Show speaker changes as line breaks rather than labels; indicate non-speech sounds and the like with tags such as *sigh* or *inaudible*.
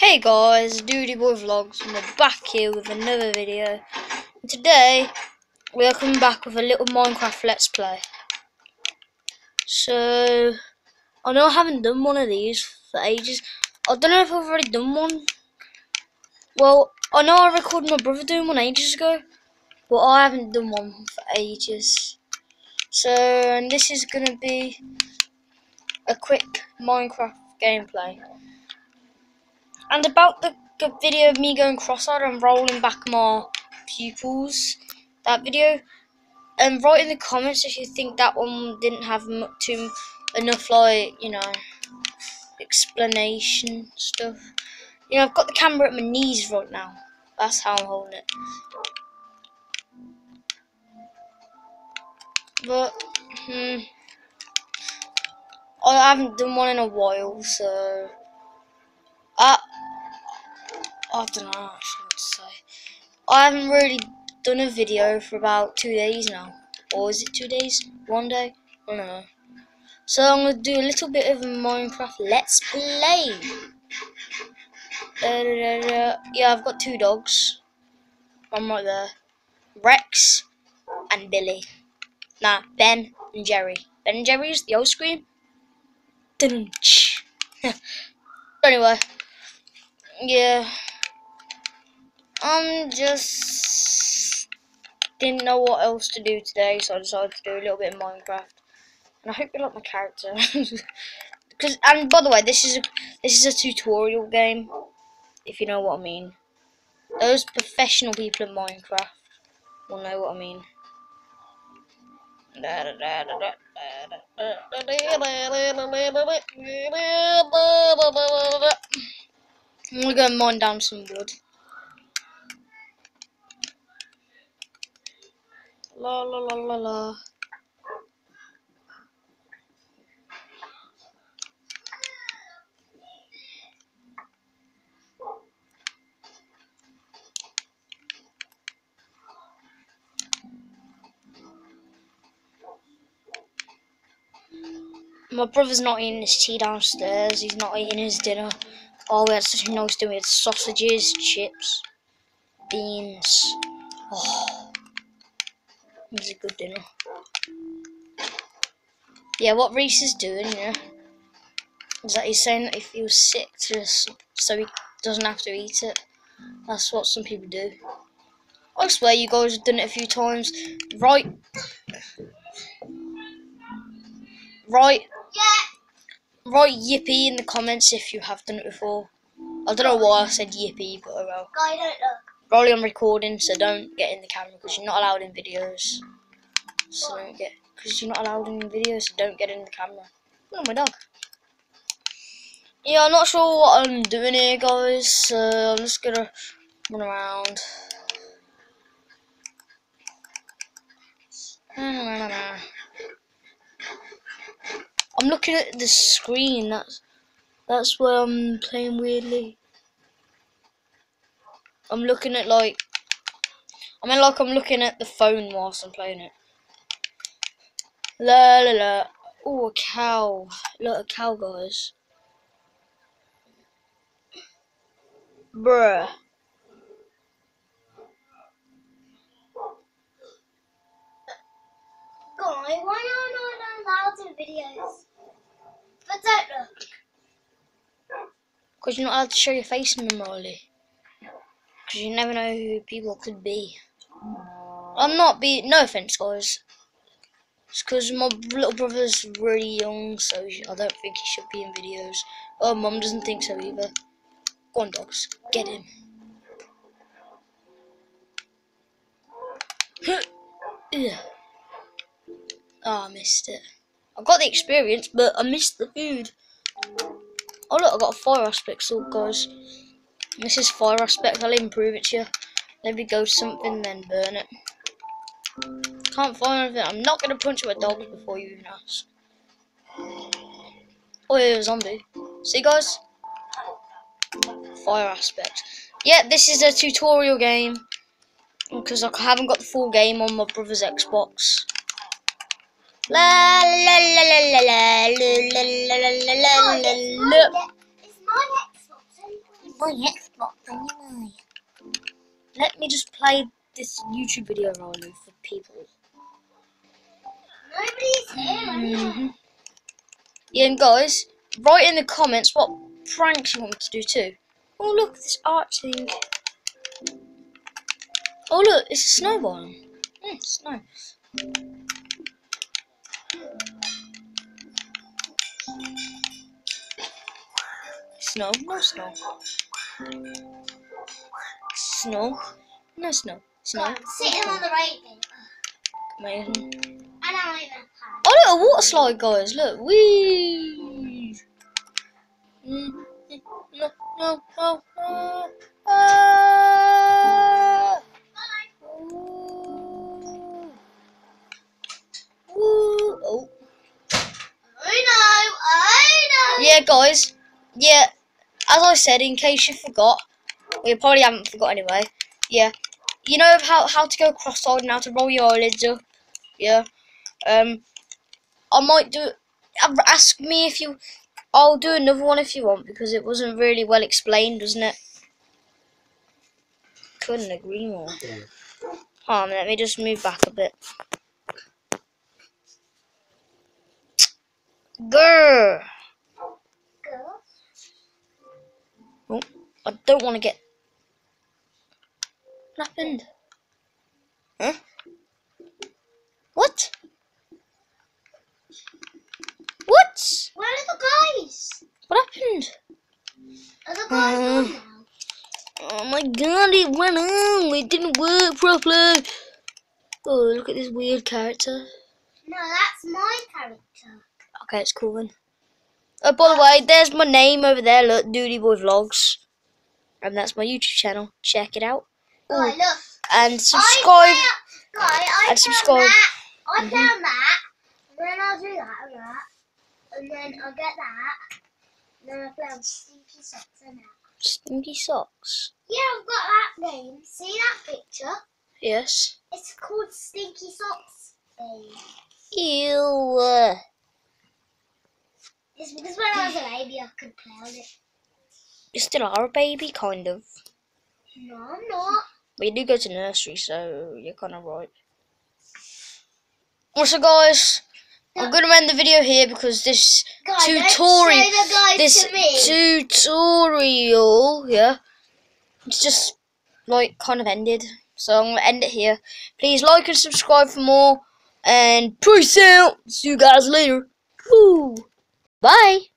Hey guys, Duty Boy Vlogs, and we're back here with another video. And today, we are coming back with a little Minecraft Let's Play. So, I know I haven't done one of these for ages. I don't know if I've already done one. Well, I know I recorded my brother doing one ages ago, but I haven't done one for ages. So, and this is going to be a quick Minecraft gameplay. And about the, video of me going cross-eyed and rolling back my pupils, that video, and write in the comments if you think that one didn't have too enough, like, you know, explanation stuff. You know, I've got the camera at my knees right now. That's how I'm holding it. But, hmm, I haven't done one in a while, so... I don't know say. I haven't really done a video for about two days now. Or is it two days? One day? I don't know. So I'm going to do a little bit of Minecraft Let's Play. Yeah, I've got two dogs. One right there. Rex and Billy. Nah, Ben and Jerry. Ben and Jerry's the old screen. *laughs* anyway, yeah. I'm just didn't know what else to do today, so I decided to do a little bit of Minecraft. And I hope you like my character. *laughs* Because and by the way, this is a this is a tutorial game, if you know what I mean. Those professional people in Minecraft will know what I mean. I'm gonna go mine down some wood. La la la la la. My brother's not eating his tea downstairs. He's not eating his dinner. Oh, we had such a nice dinner. We had sausages, chips, beans. Oh. It was a good dinner. Yeah, what Reese is doing, yeah, is that he's saying that he feels sick just so he doesn't have to eat it. That's what some people do. I swear you guys have done it a few times. Right. Right.
Yeah.
Write yippee in the comments if you have done it before. I don't know why I said yippee, but oh well.
I don't know.
Rolling on recording, so don't get in the camera because you're not allowed in videos. So don't get because you're not allowed in videos, so don't get in the camera. Oh my dog. Yeah, I'm not sure what I'm doing here, guys. So I'm just gonna run around. I'm looking at the screen. That's that's where I'm playing weirdly. I'm looking at like I mean like I'm looking at the phone whilst I'm playing it. La la la. Oh a cow. Look a cow guys. Bruh.
Guy, why aren't I allowed in videos? But don't look.
Because you're not allowed to show your face in them, Rolly. Because you never know who people could be. I'm not being, no offense guys. It's because my little brother's really young, so I don't think he should be in videos. Oh, mum doesn't think so either. Go on, dogs. Get him. *laughs* yeah. Oh, I missed it. I got the experience, but I missed the food. Oh, look, I got a fire aspect sword, guys. This is fire aspect, I'll improve it to you. Maybe go something, then burn it. Can't find anything. I'm not going to punch my dogs before you even ask. Oh, yeah, a zombie. See, guys? Fire aspect. Yeah, this is a tutorial game. Because I haven't got the full game on my brother's Xbox. La la la la la la la la la la la la
my Xbox. anyway.
Let me just play this YouTube video rolling for people.
Nobody's here anyway.
Mhm. Yeah, and guys, write in the comments what pranks you want me to do too. Oh look, this art thing. Oh look, it's a snowball. Yeah, snow. Snow, no snow. Snow, no snow. Snow,
I'm sitting on the railing.
amazing.
And I'm even tired.
Oh look, a water slide, guys. Look, wee. Mm, No, no, no, no. Ah. Ooh. Ooh. Oh.
I know, I know.
Yeah, guys. Yeah, as I said, in case you forgot, you probably haven't forgot anyway. Yeah, you know how how to go cross-eyed and how to roll your eyelids up. Yeah. Um, I might do. Ask me if you. I'll do another one if you want because it wasn't really well explained, wasn't it? Couldn't agree more. Hold on, let me just move back a bit. Grr. Oh, I don't want to get. What happened? Huh? What? What?
Where are the guys?
What happened?
Are the guys
Uh,
gone now?
Oh my god, it went on. It didn't work properly. Oh, look at this weird character.
No, that's my character.
Okay, it's cool then. Oh, by the way, there's my name over there. Look, Doody Boy Vlogs. And that's my YouTube channel. Check it out.
Guy, look.
And
I
subscribe.
found- Guy, I
And
found
subscribe.
that. I
Mhm.
found that. And then I'll do that and that. And then I'll get that. And then I found stinky socks and that.
Stinky socks.
Yeah, I've got that name. See that picture?
Yes.
It's called Stinky Socks Day.
Ew.
It's because when I was a baby, I could play on it.
You still are a baby, kind of.
No, I'm not.
But you do go to nursery, so you're kind of right. Also, guys, I'm gonna end the video here because this tutorial,
say the guys
this tutorial, yeah, it's just like kind of ended. So I'm gonna end it here. Please like and subscribe for more, and peace out. See you guys later. Woo. Bye.